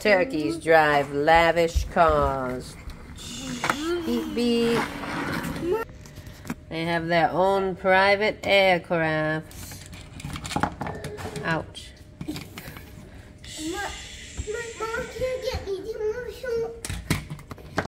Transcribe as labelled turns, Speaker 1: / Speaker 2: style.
Speaker 1: Turkeys drive lavish cars. Beep beep. They have their own private aircrafts. Ouch.